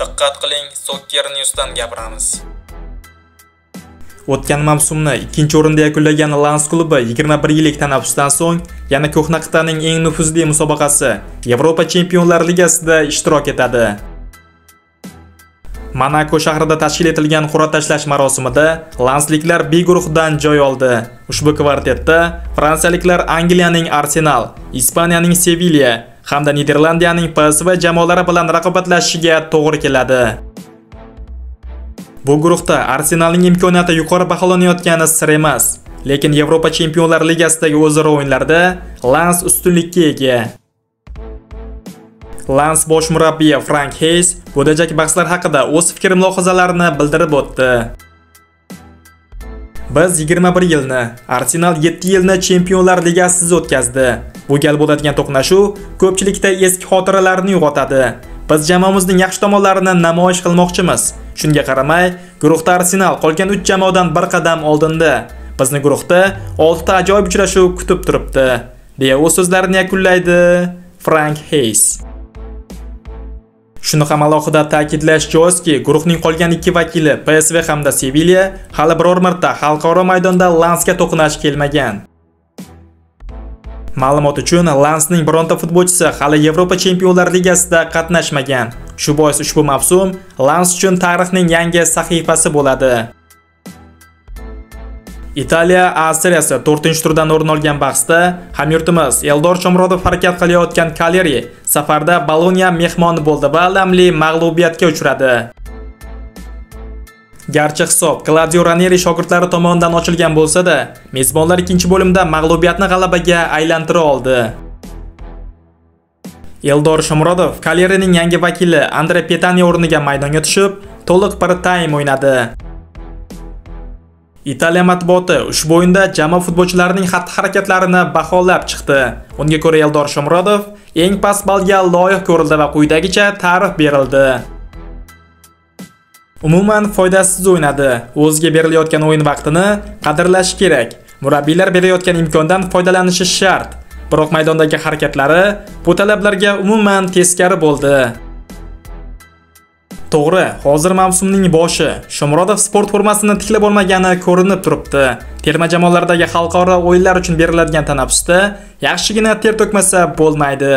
Diqqat qiling, Soccer Newsdan gapiramiz. O'tgan mavsumni ikkinchi o'rinda yakunlagan Lans klubi 21 yillik tanaffusdan so'ng yana ko'hna qit'aning eng nufuzli musobaqasi Yevropa Chempionlar Ligasida ishtirok etadi. Monako shahrida tashkil etilgan qur'a tashlash marosimida lansliklar B guruhidan joy oldi. Ushbu kvartetda fransiyaliklar Angliyaning Arsenal, Ispaniyaning Sevilla hamda Niderlandiyaning PSV jamoalari bilan raqobatlashishiga to'g'ri keladi. Bu guruhda Arsenalning imkoniyati yuqori baholanayotgani sir emas, lekin Yevropa Chempionlar Ligasidagi o'zaro o'yinlarda Lans ustunlikka ega. Lans bosh murabbiyi Frank Hayes bo'lajak bahslar haqida o'z fikr-mulohazalarini bildirib o'tdi. Biz 21 yilni, Arsenal 7 yilni Chempionlar Ligasisiz o'tkazdi. Bu gal bo'ladigan to'qnashuv ko'pchilikda eski xotiralarni uyg'otadi. Biz jamoamizning yaxshi tomonlarini namoyish qilmoqchimiz. Shunga qaramay, guruhda Arsenal qolgan 3 jamoadan bir qadam oldinda. Bizni guruhda 6 ta ajoyib uchrashuv kutib turibdi, deya o'z so'zlarini yakunlaydi Frank Hayes. Shuni ham alohida ta'kidlash joizki, guruhning qolgan ikki vakili PSV hamda Sevilla hali biror marta xalqaro maydonda Lansga to'qnash kelmagan. Ma'lumot uchun, Lansning bironta futbolchisi hali Yevropa Chempionlar Ligasida qatnashmagan. Shu bois ushbu mavsum Lans uchun tarixning yangi sahifasi bo'ladi. Italiya Avstriyasi 4-turdan o'rin olgan bahsda hamyurtimiz Eldor Shomurodov harakat qilayotgan Kaleri safarda Boloniya mehmoni bo'ldi va alamli mag'lubiyatga uchradi. Garchi hisob Claudio Ranieri shogirdlari tomonidan ochilgan bo'lsa-da, mezbonlar ikkinchi bo'limda mag'lubiyatni g'alabaga aylantira oldi. Eldor Shomurodov Kalerining yangi vakili Andre Petani o'rniga maydonga tushib, to'liq bir taym o'ynadi. Italiya matbuoti ushbu o'yinda jamoa futbolchilarining xatti-harakatlarini baholab chiqdi. Unga ko'ra Eldor Shomurodov eng past balga loyiq ko'rildi va quyidagicha ta'rif berildi. Umuman foydasiz o'ynadi. O'ziga berilayotgan o'yin vaqtini qadrlash kerak. Murabbiylar berayotgan imkondan foydalanishi shart. Biroq maydondagi harakatlari bu talablarga umuman teskari bo'ldi. To'g'ri, hozir mavsumning boshi. Shomurodov sport formasini tiklab olmagani ko'rinib turibdi. Terma jamoalardagi xalqaro o'yinlar uchun beriladigan tanaffusda yaxshigina ter to'kmasa bo'lmaydi.